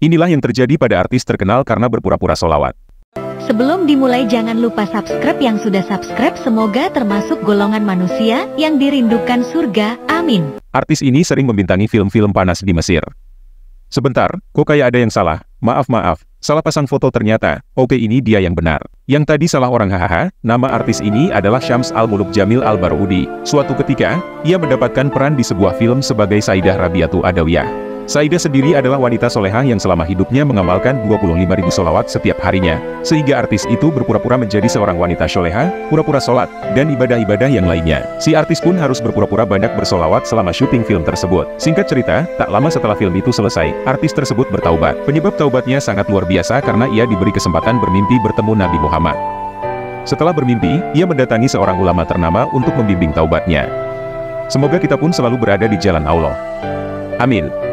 Inilah yang terjadi pada artis terkenal karena berpura-pura solawat. Sebelum dimulai jangan lupa subscribe yang sudah subscribe semoga termasuk golongan manusia yang dirindukan surga, amin. Artis ini sering membintangi film-film panas di Mesir. Sebentar, kok kayak ada yang salah? Maaf maaf, salah pasang foto ternyata. Oke ini dia yang benar. Yang tadi salah orang hahaha, nama artis ini adalah Syams Al-Muluk Jamil Al-Baroudi. Suatu ketika, ia mendapatkan peran di sebuah film sebagai Saidah Rabiatu Adawiyah. Saida sendiri adalah wanita solehah yang selama hidupnya mengamalkan 25.000 solawat setiap harinya, sehingga artis itu berpura-pura menjadi seorang wanita solehah, pura-pura sholat, dan ibadah-ibadah yang lainnya. Si artis pun harus berpura-pura banyak bersolawat selama syuting film tersebut. Singkat cerita, tak lama setelah film itu selesai, artis tersebut bertaubat. Penyebab taubatnya sangat luar biasa karena ia diberi kesempatan bermimpi bertemu Nabi Muhammad. Setelah bermimpi, ia mendatangi seorang ulama ternama untuk membimbing taubatnya. Semoga kita pun selalu berada di jalan Allah. Amin.